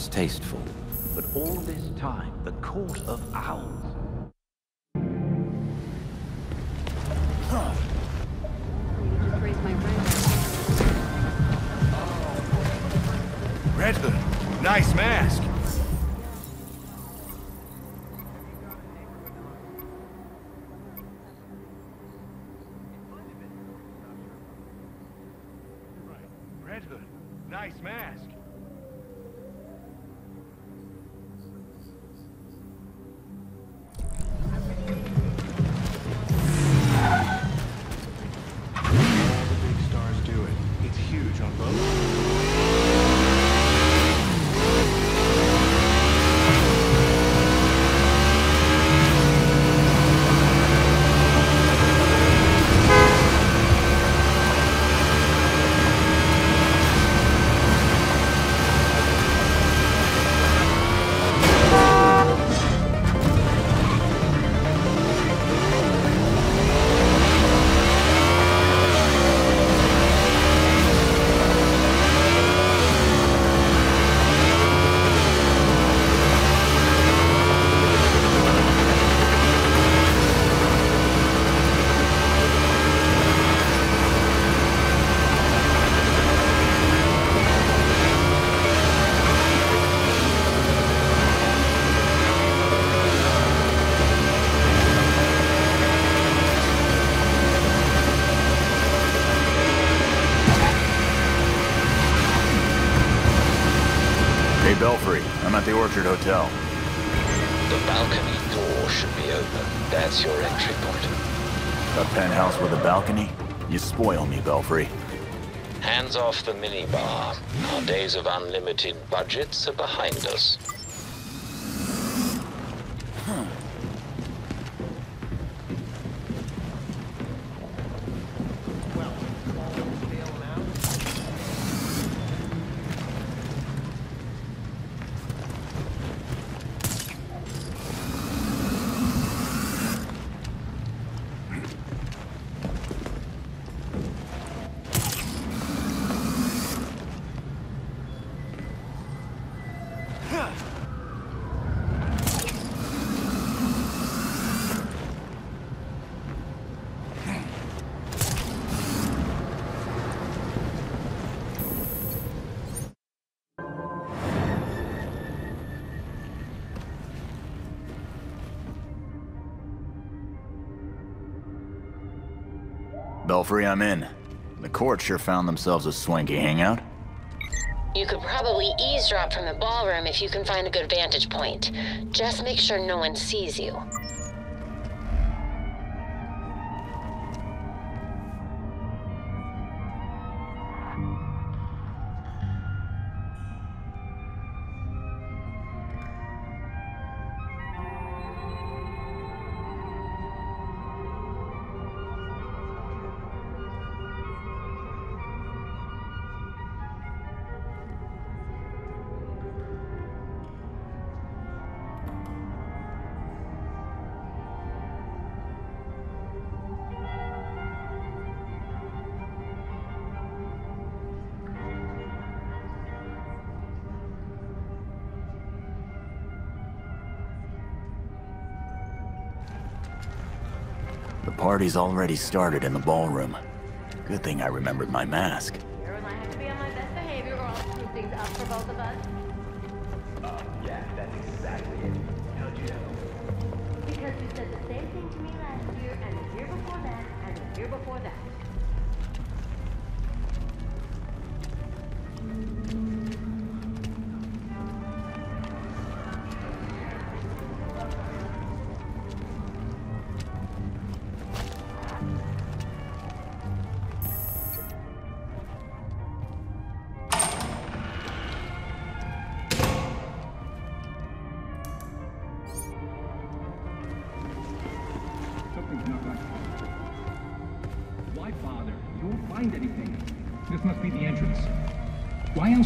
distasteful. But all this time, the Court of Owls Red Hood, nice mask. Hands off the minibar. Our days of unlimited budgets are behind us. Belfry, I'm in. The court sure found themselves a swanky hangout. You could probably eavesdrop from the ballroom if you can find a good vantage point. Just make sure no one sees you. The party's already started in the ballroom. Good thing I remembered my mask.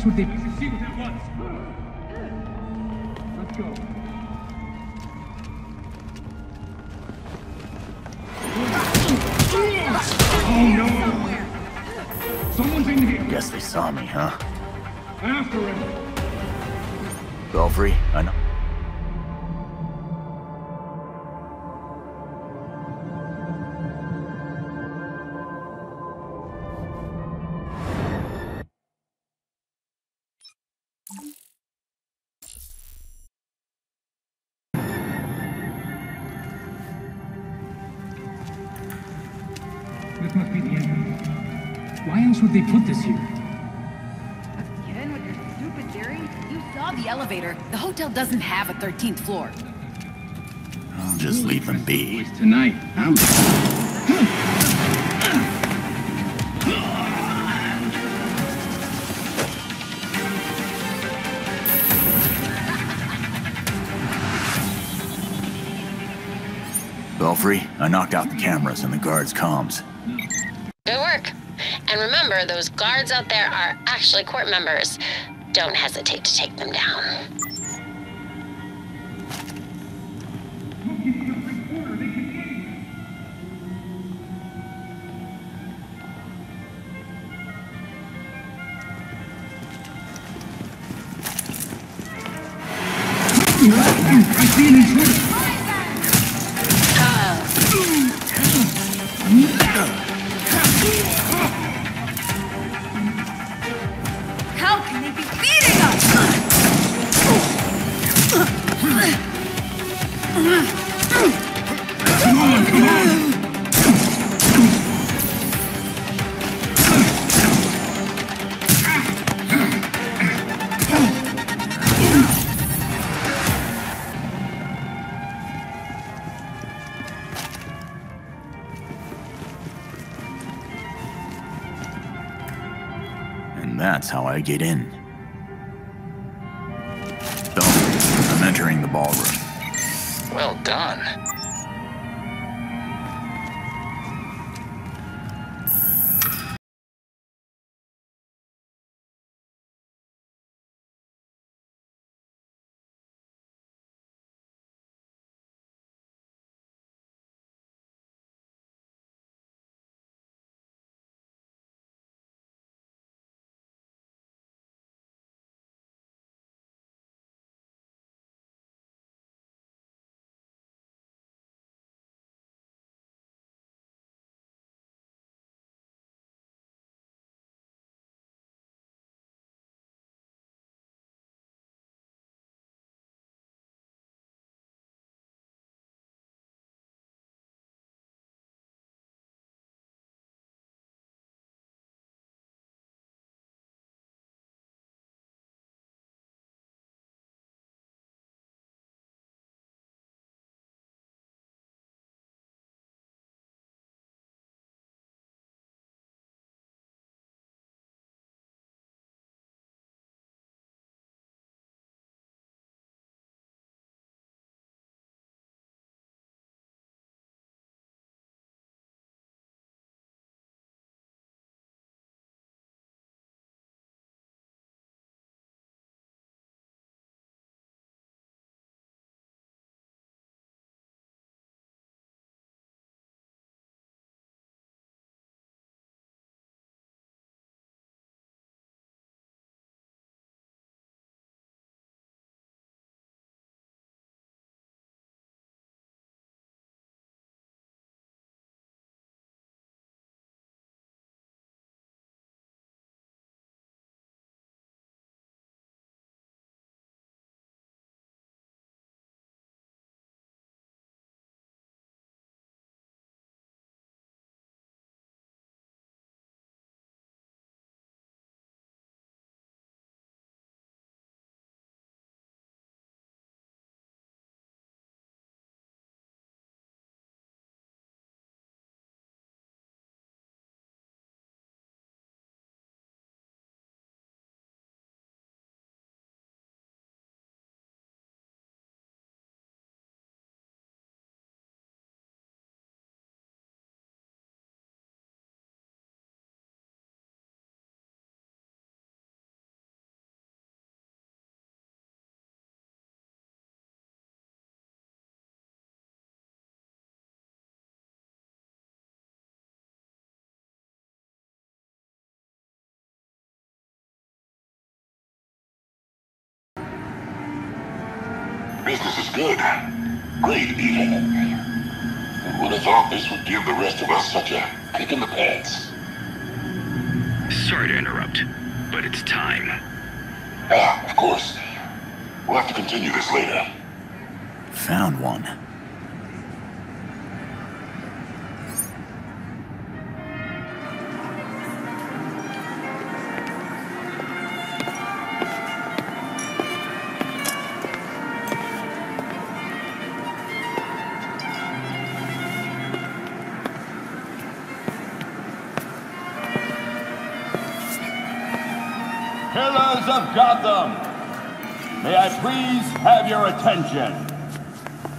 Why else would they be? See what that was. Let's go. Oh no! Someone's in here. Guess they saw me, huh? After him. Belfry, I know. Doesn't have a 13th floor. I'll just leave them be. Tonight, I'm... Belfry, I knocked out the cameras and the guards' comms. Good work. And remember, those guards out there are actually court members. Don't hesitate to take them down. Get in. Business is good. Great, even. Who would have thought this would give the rest of us such a kick in the pants? Sorry to interrupt, but it's time. Ah, of course. We'll have to continue this later. Found one. Pillars of Gotham! May I please have your attention?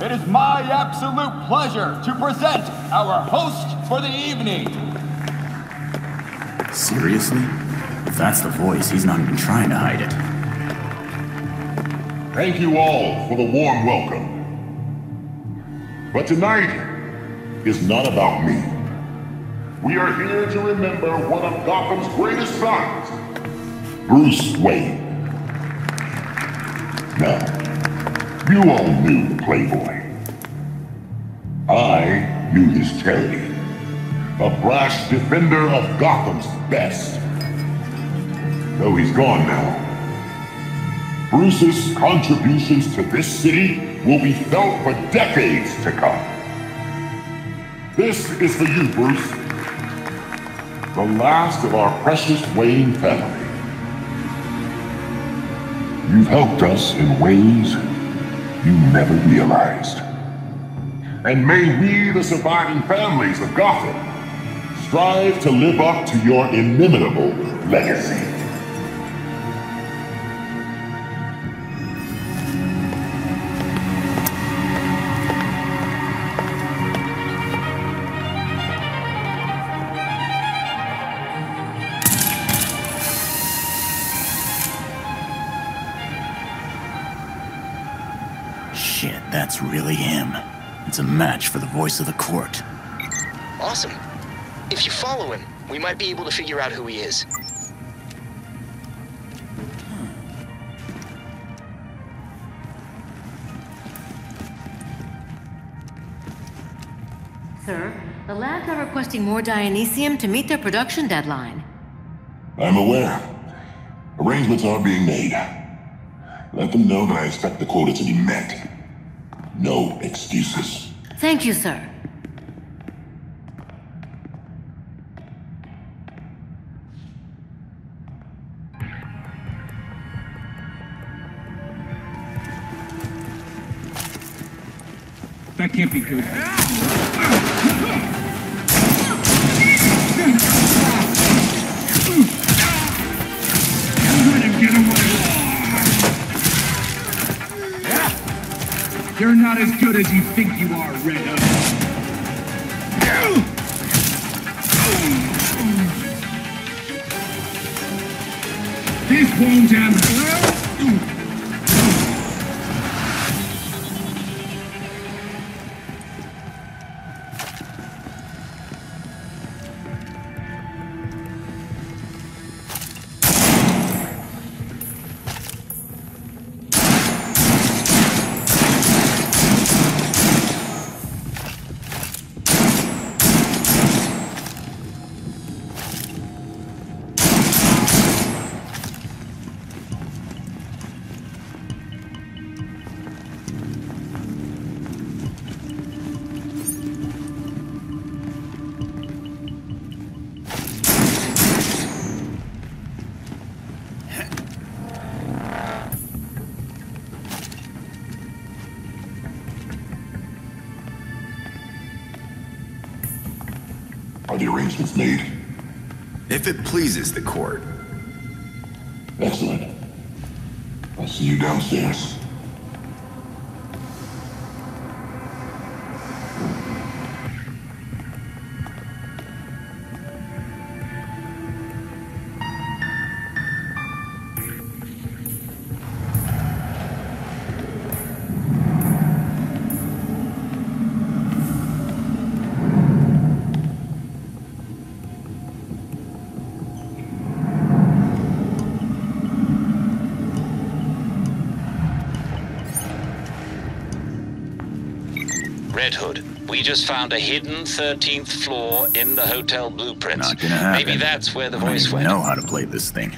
It is my absolute pleasure to present our host for the evening. Seriously? If that's the voice, he's not even trying to hide it. Thank you all for the warm welcome. But tonight is not about me. We are here to remember one of Gotham's greatest sons, Bruce Wayne. Now, you all knew Playboy. I knew his Terry, a brash defender of Gotham's best. Though he's gone now, Bruce's contributions to this city will be felt for decades to come. This is for you, Bruce. The last of our precious Wayne family. You've helped us in ways you never realized. And may we, the surviving families of Gotham, strive to live up to your inimitable legacy. Really him. It's a match for the voice of the court. Awesome. If you follow him, we might be able to figure out who he is. Sir, the labs are requesting more Dionysium to meet their production deadline. I'm aware. Arrangements are being made. Let them know that I expect the quota to be met. No excuses. Thank you, sir. That can't be good. Let him get away. You're not as good as you think you are, Red. This won't end. Are the arrangements made? If it pleases the court. Excellent. I'll see you downstairs. Just found a hidden 13th floor in the hotel blueprints. Not gonna happen. Maybe that's where the I voice went. know how to play this thing.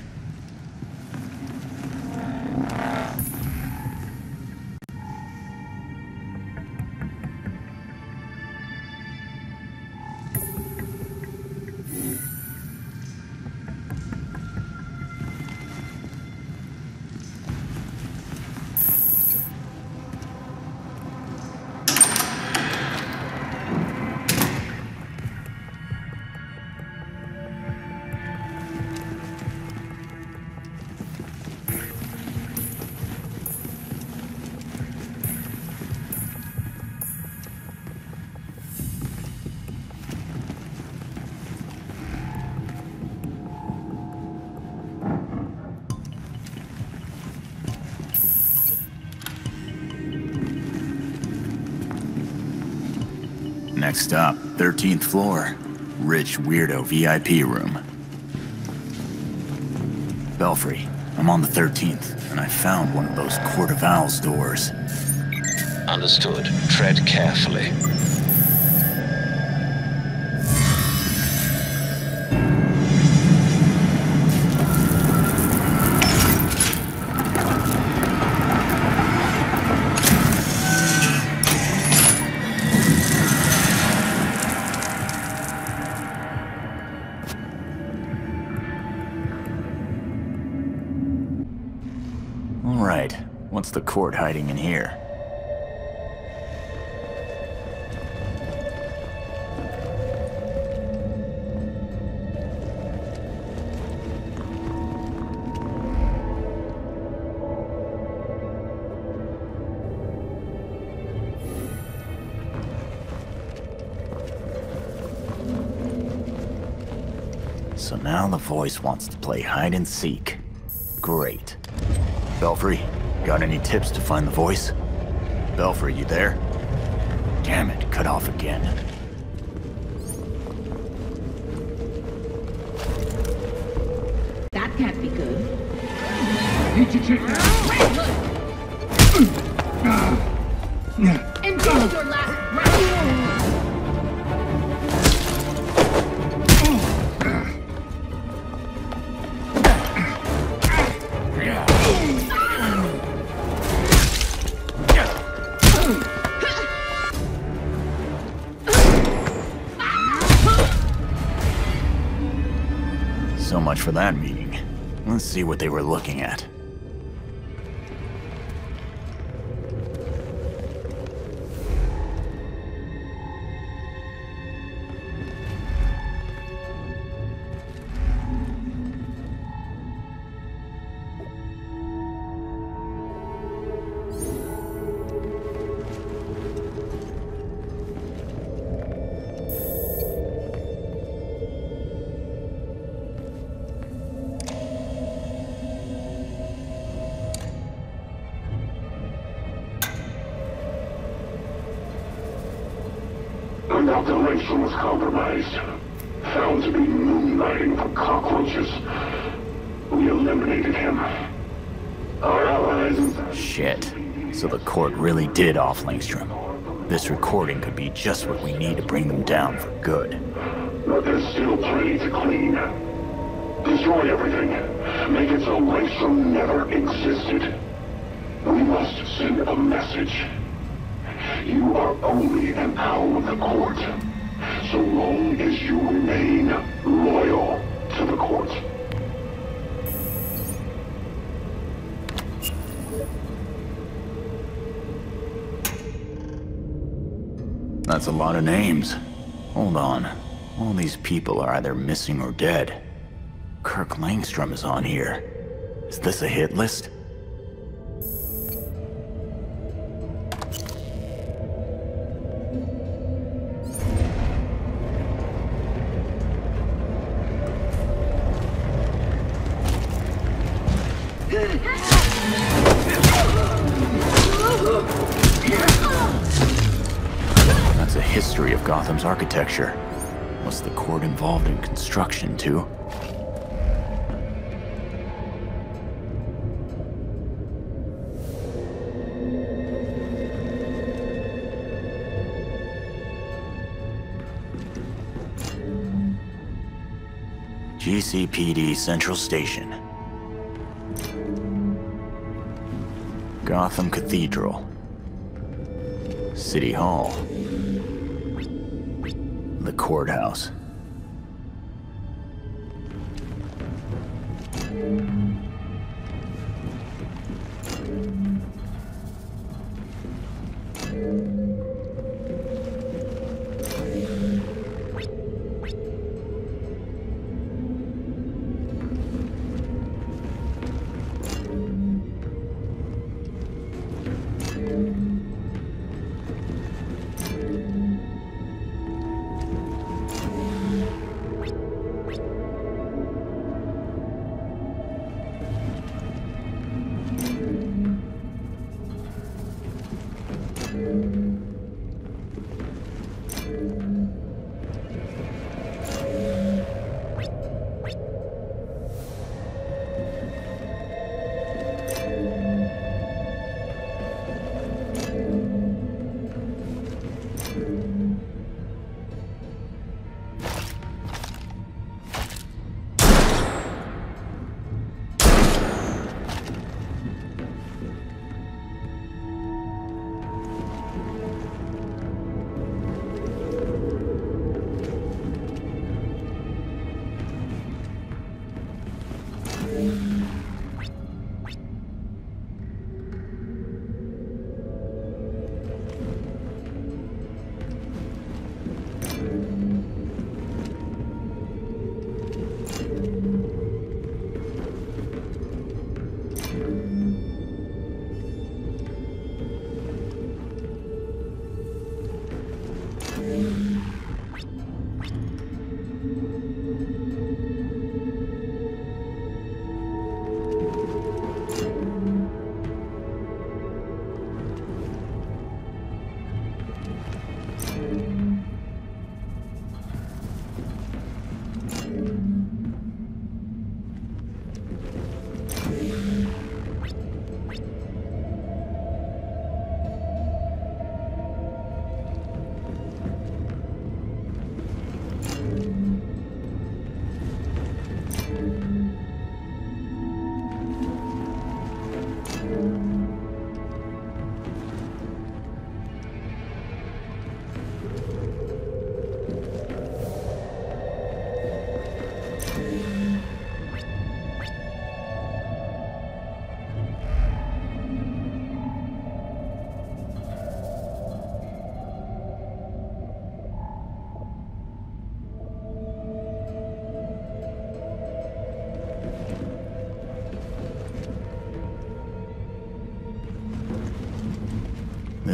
Next stop, 13th floor. Rich Weirdo VIP room. Belfry, I'm on the 13th, and I found one of those Court of Owls doors. Understood. Tread carefully. Right, what's the court hiding in here? So now the voice wants to play hide and seek. Great. Belfry, got any tips to find the voice? Belfry, you there? Damn it, cut off again. That can't be good. Need to check that. Much for that meeting. Let's see what they were looking at. Did off Langstrom. This recording could be just what we need to bring them down for good. But there's still plenty to clean. Destroy everything. Make it so Langstrom never existed. We must send a message. You are only an owl of the court. So long as you remain loyal to the court. That's a lot of names. Hold on. All these people are either missing or dead. Kirk Langstrom is on here. Is this a hit list? destruction to. GCPD Central Station. Gotham Cathedral. City Hall. The courthouse. Thank you.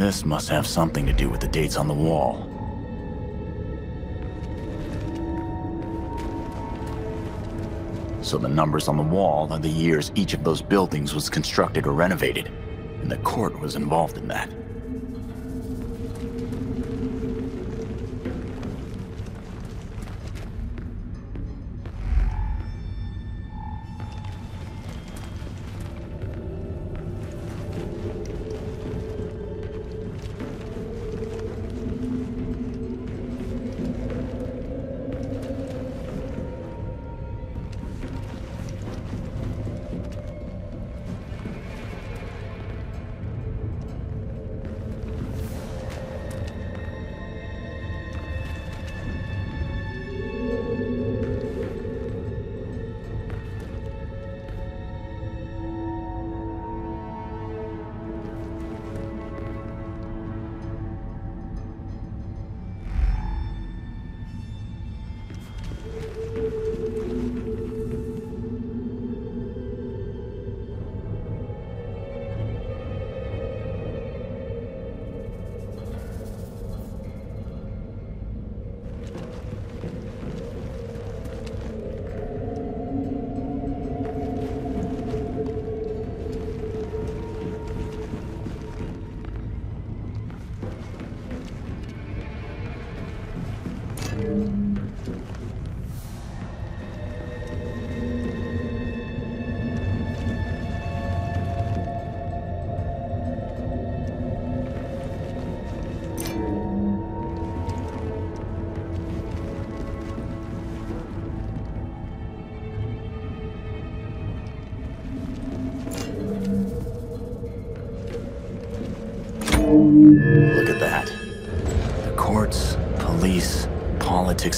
This must have something to do with the dates on the wall. So the numbers on the wall are the years each of those buildings was constructed or renovated, and the court was involved in that.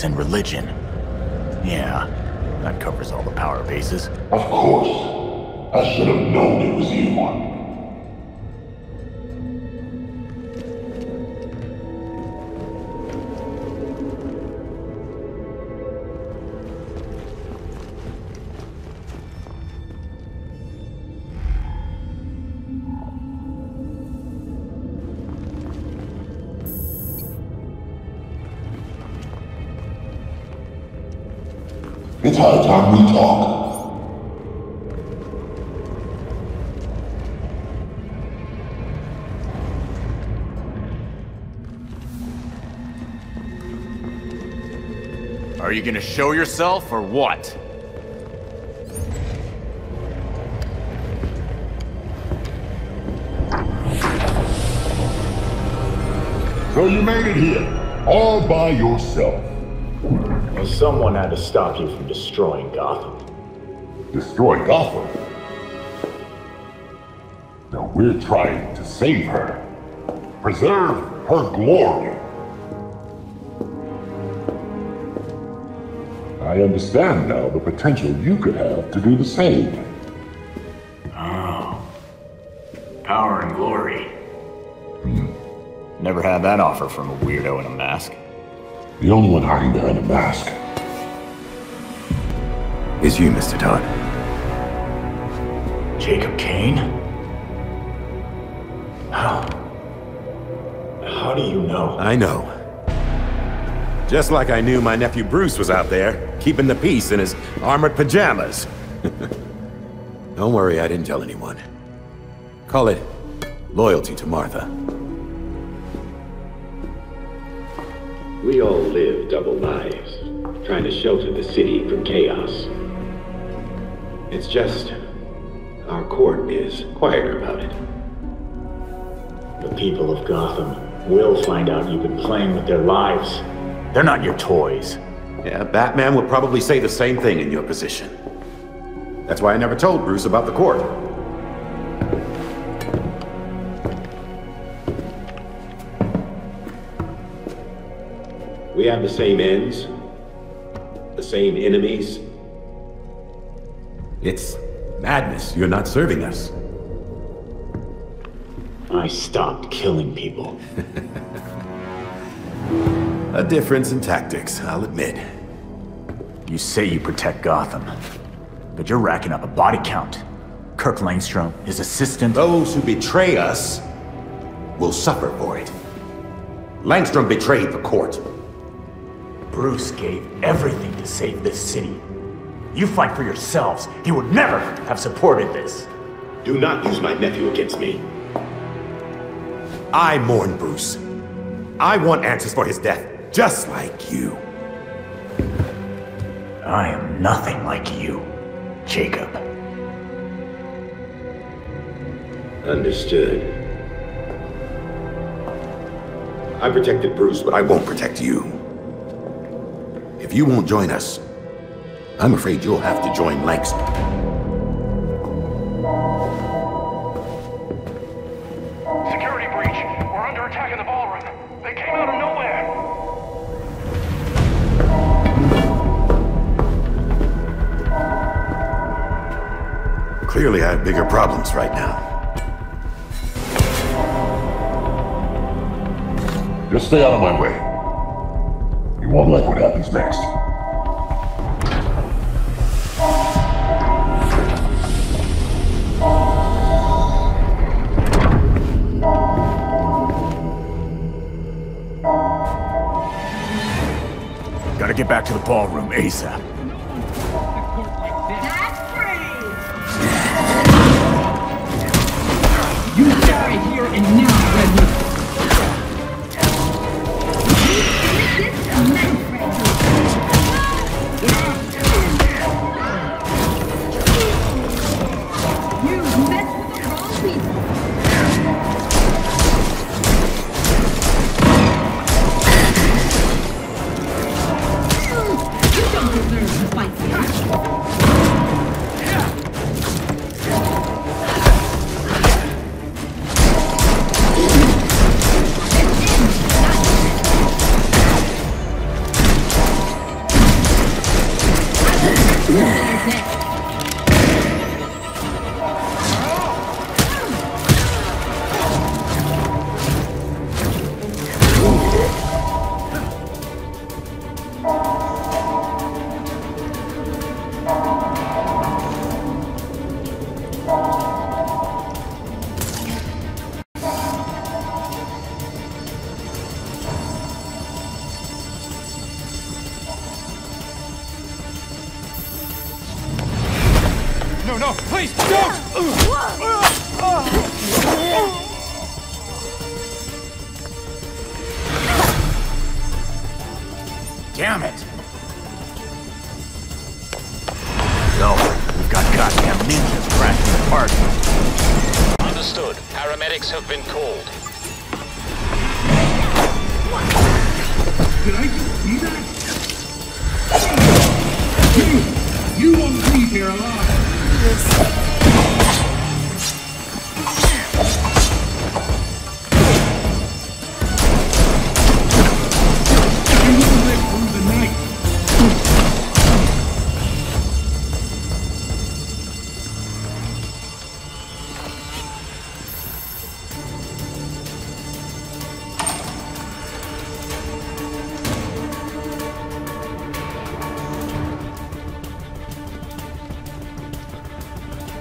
And religion. Yeah, that covers all the power bases. Of course. I should have known it was you. We talk. Are you gonna show yourself or what? So you made it here, all by yourself. Well, someone had to stop you from destroying Gotham. Destroy Gotham? Now we're trying to save her. Preserve her glory. I understand now the potential you could have to do the same. Oh. Power and glory. Hmm. Never had that offer from a weirdo in a mask. The only one hiding behind a mask is you, Mr. Todd. Jacob Kane? How? How do you know? I know. Just like I knew my nephew Bruce was out there, keeping the peace in his armored pajamas. Don't worry, I didn't tell anyone. Call it loyalty to Martha. We all live double lives, trying to shelter the city from chaos. It's just, our court is quieter about it. The people of Gotham will find out you've been playing with their lives. They're not your toys. Yeah, Batman would probably say the same thing in your position. That's why I never told Bruce about the court. We have the same ends, the same enemies. It's madness. You're not serving us. I stopped killing people. A difference in tactics, I'll admit. You say you protect Gotham, but you're racking up a body count. Kirk Langstrom, his assistant. Those who betray us will suffer for it. Langstrom betrayed the court. Bruce gave everything to save this city. You fight for yourselves. He would never have supported this. Do not use my nephew against me. I mourn Bruce. I want answers for his death, just like you. I am nothing like you, Jacob. Understood. I protected Bruce, but I won't protect you. If you won't join us, I'm afraid you'll have to join Langstrom. Security breach. We're under attack in the ballroom. They came out of nowhere. Clearly, I have bigger problems right now. Just stay out of my way. Won't like what happens next. Gotta get back to the ballroom ASAP. No, please, don't! Damn it! No, we've got goddamn ninjas crashing the party. Understood. Paramedics have been called. Did I just see that? You, you won't leave here alive. You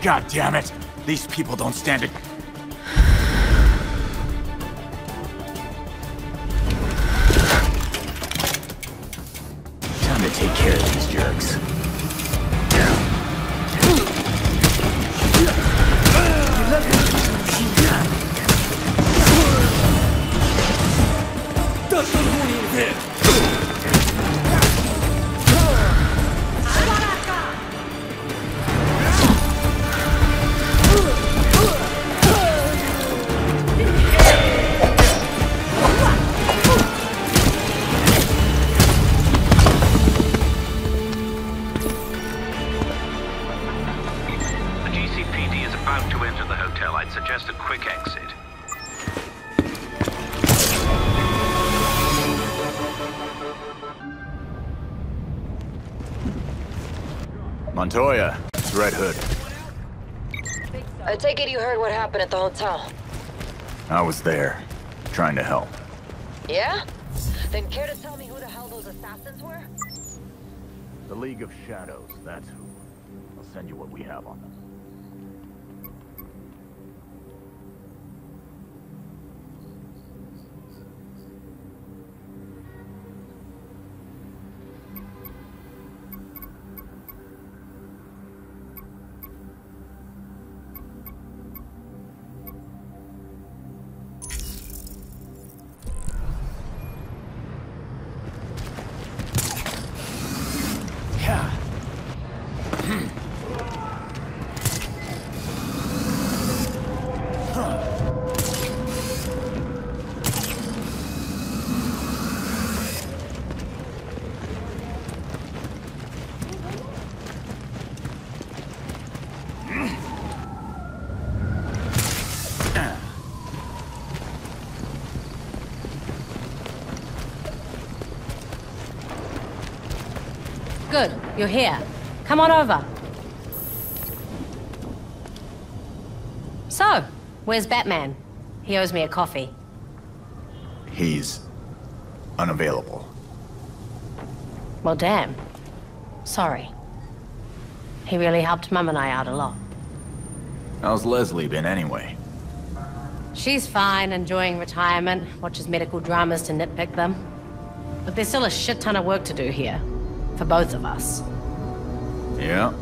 God damn it! These people don't stand it. Time to take care of these jerks. Montoya, it's Red Hood. I take it you heard what happened at the hotel. I was there, trying to help. Yeah? Then care to tell me who the hell those assassins were? The League of Shadows, that's who. I'll send you what we have on them. You're here. Come on over. So, where's Batman? He owes me a coffee. He's unavailable. Well, damn. Sorry. He really helped Mum and I out a lot. How's Leslie been anyway? She's fine, enjoying retirement, watches medical dramas to nitpick them. But there's still a shit ton of work to do here. For both of us. Yeah,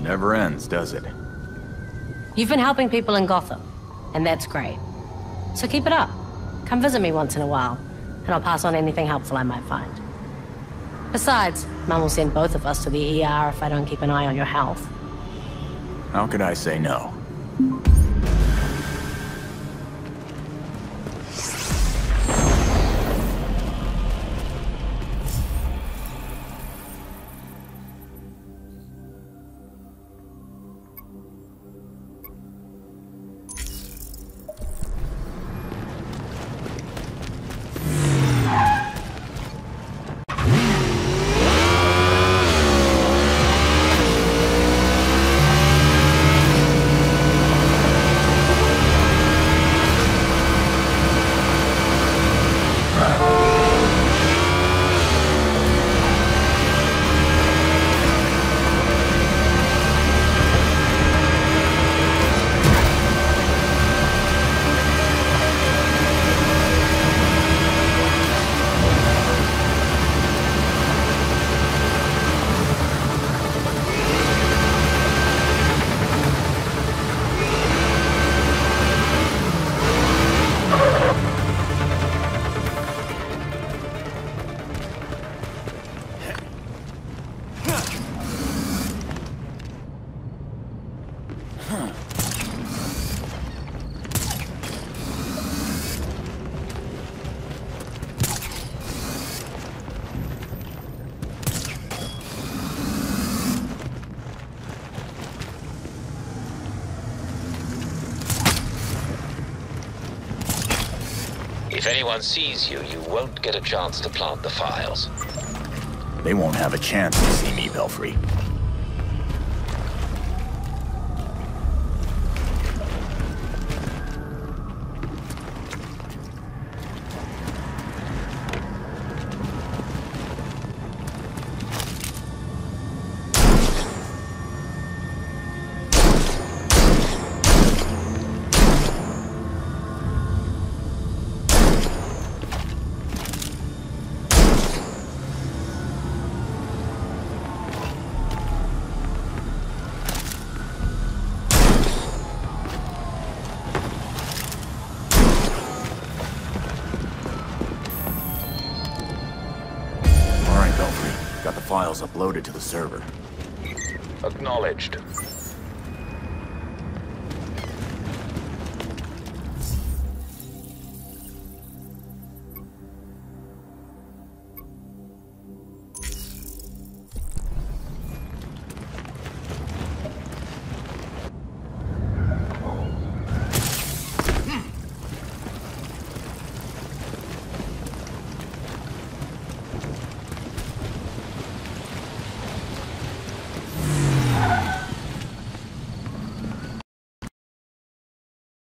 never ends, does it? You've been helping people in Gotham, and that's great. So keep it up. Come visit me once in a while, and I'll pass on anything helpful I might find. Besides, Mum will send both of us to the ER if I don't keep an eye on your health. How could I say no? If anyone sees you, you won't get a chance to plant the files. They won't have a chance to see me, Belfry. Files uploaded to the server. Acknowledged.